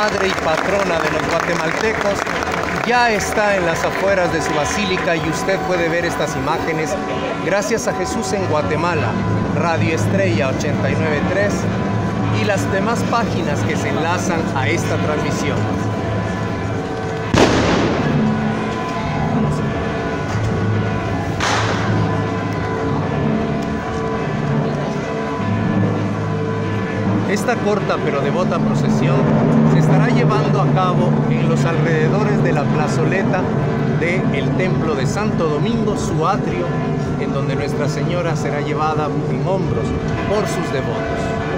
madre y patrona de los guatemaltecos, ya está en las afueras de su basílica y usted puede ver estas imágenes gracias a Jesús en Guatemala, Radio Estrella 893 y las demás páginas que se enlazan a esta transmisión. Esta corta pero devota procesión estará llevando a cabo en los alrededores de la plazoleta del Templo de Santo Domingo, su atrio, en donde Nuestra Señora será llevada en hombros por sus devotos.